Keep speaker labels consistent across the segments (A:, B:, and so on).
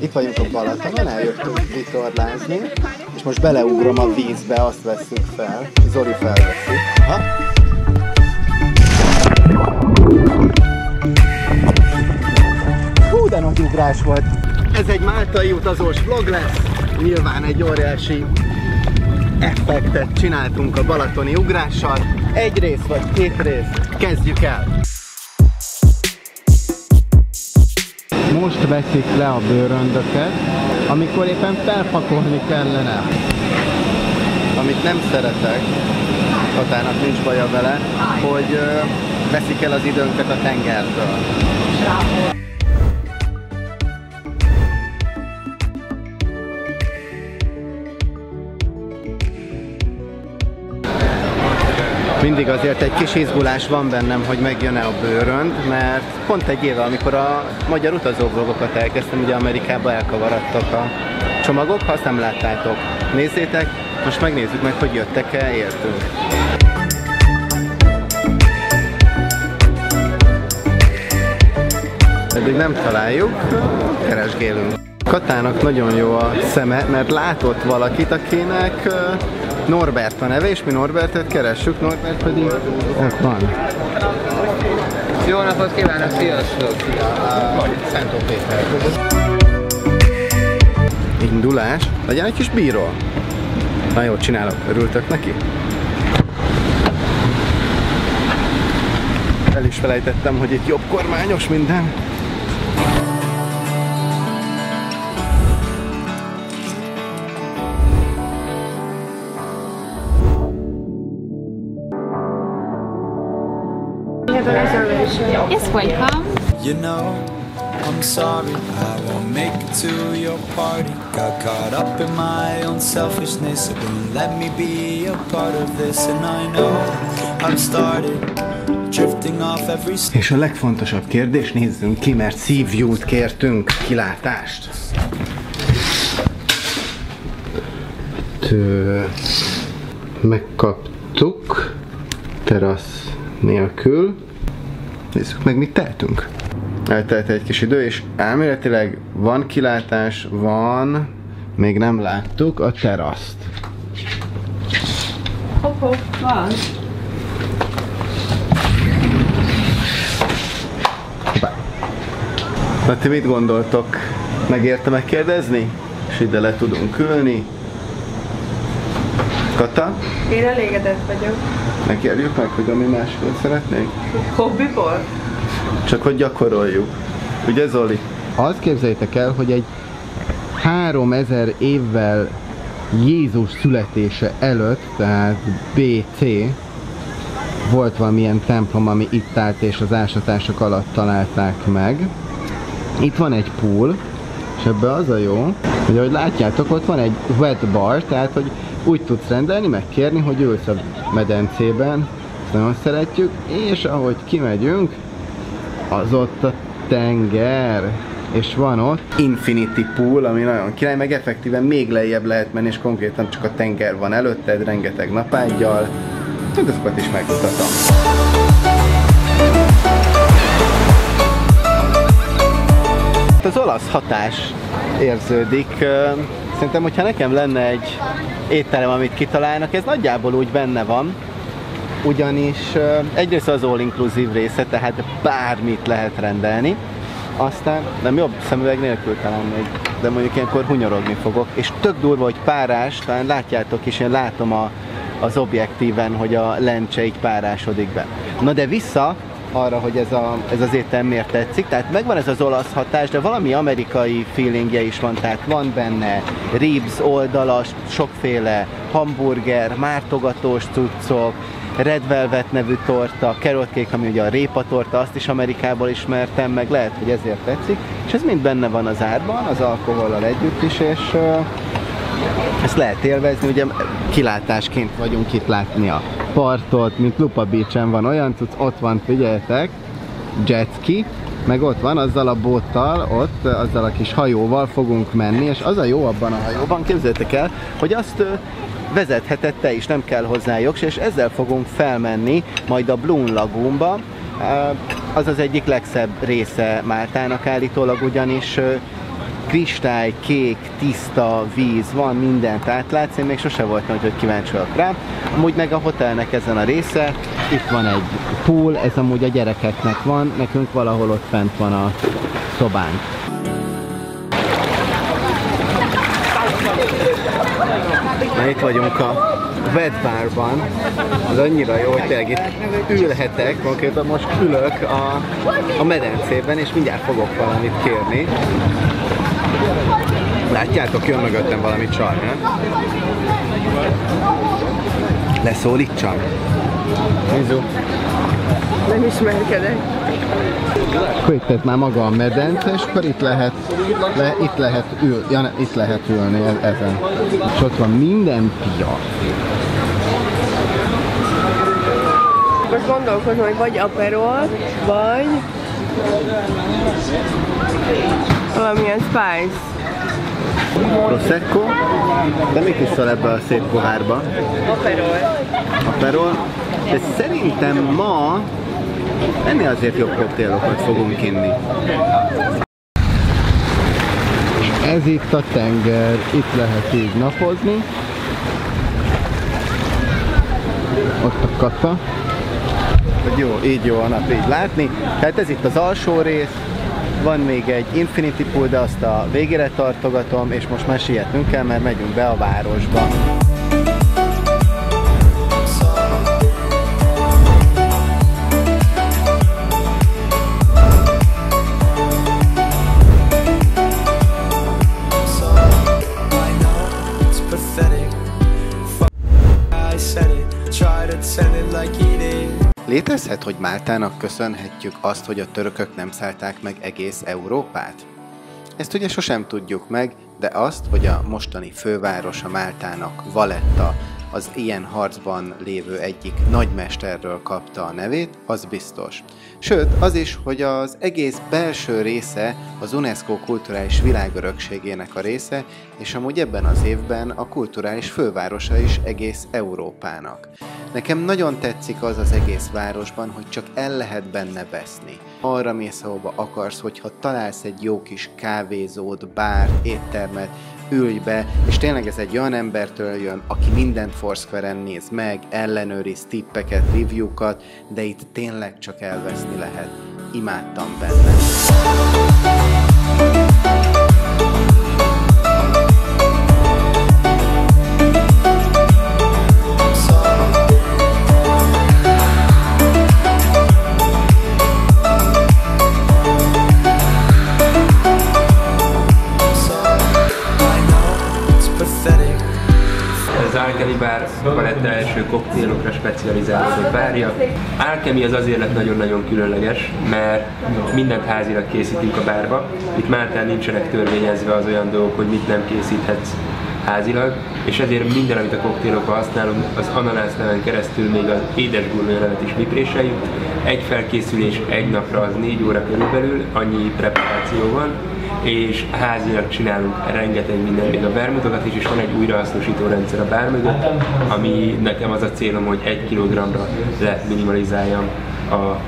A: Itt vagyunk a Balatonon, eljöttünk vitorlázni, és most beleugrom a vízbe, azt vesszük fel. Zoli felveszi. Ha? Hú, de nagy ugrás volt. Ez egy máltai utazós vlog lesz. Nyilván egy óriási effektet csináltunk a balatoni ugrással. Egy rész vagy két rész. Kezdjük el! Most veszik le a bőröndöket, amikor éppen felpakolni kellene. Amit nem szeretek, Katának nincs baja vele, hogy veszik el az időnket a tengertől. Mindig azért egy kis izgulás van bennem, hogy megjön-e a bőrönd, mert pont egy éve, amikor a magyar utazóvlogokat elkezdtem, ugye Amerikába elkavaradtak a csomagok, ha azt nem láttátok, nézzétek, most megnézzük meg, hogy jöttek-e, értünk. Eddig nem találjuk, keresgélünk. Katának nagyon jó a szeme, mert látott valakit, akinek Norbert a neve, és mi Norbertet keressük, Norbert pedig ott van.
B: Jó napot kívánok, sziasztok!
A: Szentó Péter. Indulás. Legyen egy kis bíró. Na jó, csinálok. Örültök neki? El is felejtettem, hogy itt jobb kormányos minden.
C: Welcome.
D: You know, I'm sorry, I won't make it to your party. Got caught up in my own selfishness, it won't let me be a part of this. And I know I've started drifting off every step.
A: És a legfontosabb kérdés, nézzünk ki, mert szívjút kértünk, kilátást. Tő... Megkaptuk terasz nélkül. Nézzük meg, mit tehetünk. Eltelt egy kis idő, és elméletileg van kilátás, van, még nem láttuk a teraszt.
C: Hopp, hopp, van.
A: Na ti mit gondoltok? Megérte megkérdezni? És ide le tudunk ülni. Kata,
C: Én elégedett vagyok.
A: Megkérjük meg, hogy ami másról szeretnénk?
C: Hobbiból?
A: Csak hogy gyakoroljuk. Ugye Zoli? Azt képzeljétek el, hogy egy 3000 évvel Jézus születése előtt, tehát BC, volt valamilyen templom, ami itt állt és az ásatások alatt találták meg. Itt van egy pool, és ebbe az a jó, hogy ahogy látjátok, ott van egy wet bar, tehát hogy úgy tudsz rendelni, meg kérni, hogy ülsz a medencében, ezt nagyon szeretjük, és ahogy kimegyünk, az ott a tenger, és van ott Infinity Pool, ami nagyon király, meg effektíven még lejjebb lehet menni, és konkrétan csak a tenger van előtted, rengeteg napágyjal, meg azokat is megmutatom. Az olasz hatás érződik. Szerintem, hogyha nekem lenne egy étterem, amit kitalálnak, ez nagyjából úgy benne van, ugyanis egyrészt az all-inclusive része, tehát bármit lehet rendelni, aztán nem jobb szemüveg nélkül talán még, de mondjuk ilyenkor hunyorogni fogok, és tök durva, hogy párás, talán látjátok is, én látom a, az objektíven, hogy a lencse így párásodik be. Na de vissza arra, hogy ez, a, ez az étel miért tetszik. Tehát megvan ez az olasz hatás, de valami amerikai feelingje is van, tehát van benne ribs, oldalas, sokféle hamburger, mártogatós cuccok, Red Velvet nevű torta, carrot cake, ami ugye a répa torta, azt is Amerikából ismertem, meg lehet, hogy ezért tetszik, és ez mind benne van az árban, az alkohollal együtt is, és ezt lehet élvezni, ugye kilátásként vagyunk itt látni a partot, mint Lupa Beach-en van olyan, tudsz, ott van, figyeljetek, jetski, meg ott van azzal a bóttal, ott azzal a kis hajóval fogunk menni, és az a jó abban a hajóban, képzeljétek el, hogy azt vezetheted te is, nem kell hozzá jogs, és ezzel fogunk felmenni majd a Bloom Lagoonba, az az egyik legszebb része Máltának állítólag, ugyanis kristály, kék, tiszta víz, van mindent átlátsz, én még sose voltam, hogy kíváncsi vagyok rá. Amúgy meg a hotelnek ezen a része, itt van egy pool, ez amúgy a gyerekeknek van, nekünk valahol ott fent van a szobánk. Na itt vagyunk a Wet Barban. Az annyira jó, hogy tényleg itt ülhetek, konkrétan most ülök a, a medencében, és mindjárt fogok valamit kérni. Látjátok, jön mögöttem valami csaj, nem? Leszólítsam? Mizu.
C: Nem ismerkedek.
A: Akkor itt tehát már maga a medence, és akkor itt lehet, le, itt lehet, ül, ja, ne, itt lehet ülni e- ezen. És ott van minden piac.
C: Most gondolkozom, hogy vagy Aperol, vagy valamilyen spice.
A: Prosecco, de mit iszol ebbe a szép pohárba?
C: Aperol.
A: Aperol. De szerintem ma ennél azért jobb koktélokat fogunk inni. Ez itt a tenger, itt lehet így napozni. Ott a kata. Jó, így jó a nap így látni. Tehát ez itt az alsó rész, van még egy Infinity Pool, de azt a végére tartogatom, és most már sietnünk kell, mert megyünk be a városba. Létezhet, hogy Máltának köszönhetjük azt, hogy a törökök nem szállták meg egész Európát? Ezt ugye sosem tudjuk meg, de azt, hogy a mostani fővárosa Máltának, Valetta, az ilyen harcban lévő egyik nagymesterről kapta a nevét, az biztos. Sőt, az is, hogy az egész belső része az UNESCO kulturális világörökségének a része, és amúgy ebben az évben a kulturális fővárosa is egész Európának. Nekem nagyon tetszik az az egész városban, hogy csak el lehet benne veszni. Arra mész, ahova akarsz, hogyha találsz egy jó kis kávézót, bár, éttermet, ülj be, és tényleg ez egy olyan embertől jön, aki mindent Foursquare-en néz meg, ellenőriz tippeket, review-kat, de itt tényleg csak elveszni lehet. Imádtam benne.
B: Bár paletta első koktélokra specializálódott bárja. Alchemy az azért lett nagyon-nagyon különleges, mert mindent házilag készítünk a bárba. Itt Máltán nincsenek törvényezve az olyan dolgok, hogy mit nem készíthetsz házilag, és ezért minden, amit a koktélokban használunk, az ananász neven keresztül még az édes levet is vipréseljük. Egy felkészülés egy napra az négy óra körülbelül, annyi preparáció van, és házilag csinálunk rengeteg minden, még a vermutokat is, és van egy újrahasznosító rendszer a bár ami nekem az a célom, hogy egy kilogramra leminimalizáljam a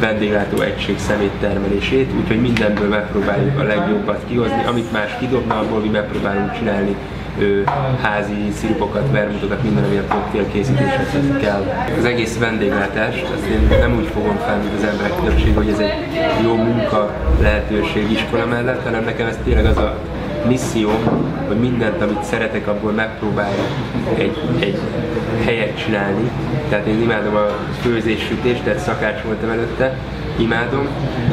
B: vendéglátó egység szemét termelését, úgyhogy mindenből megpróbáljuk a legjobbat kihozni, amit más kidobna, abból mi megpróbálunk csinálni ő, házi szirupokat, vermutokat, minden, ami a koktél készítéshez kell. Az egész vendéglátást, azt én nem úgy fogom fel, mint az emberek többség, hogy ez egy jó munka lehetőség iskola mellett, hanem nekem ez tényleg az a misszióm, hogy mindent, amit szeretek, abból megpróbáljak egy, egy helyet csinálni. Tehát én imádom a főzés, sütést, tehát szakács voltam előtte, imádom.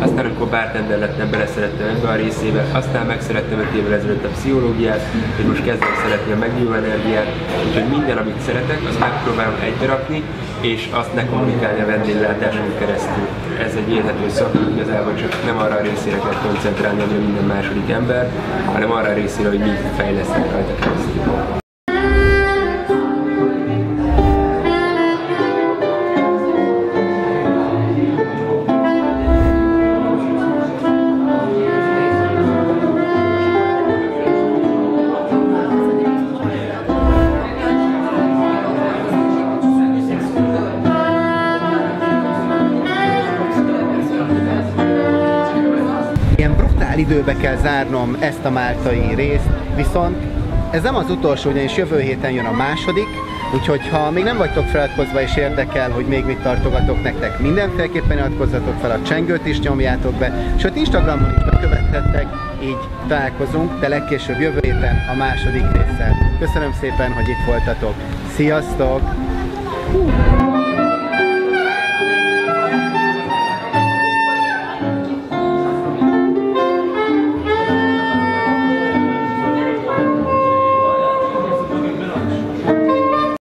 B: Aztán amikor bartender lettem, beleszerettem ebbe a részébe, aztán megszerettem 5 évvel ezelőtt a pszichológiát, és most kezdem szeretni a megnyúló energiát, úgyhogy minden, amit szeretek, azt megpróbálom egyberakni, és azt ne kommunikálni a vendéglátáson keresztül. Ez egy élhető szakma, igazából csak nem arra a részére kell koncentrálni, ami minden második ember, hanem arra a részére, hogy mi fejlesztünk rajta keresztül.
A: Ilyen brutál időbe kell zárnom ezt a máltai részt, viszont ez nem az utolsó, ugyanis jövő héten jön a második, úgyhogy ha még nem vagytok feliratkozva és érdekel, hogy még mit tartogatok nektek, mindenféleképpen iratkozzatok fel, a csengőt is nyomjátok be, sőt Instagramon is bekövethettek, így találkozunk, de legkésőbb jövő héten a második résszel. Köszönöm szépen, hogy itt voltatok. Sziasztok!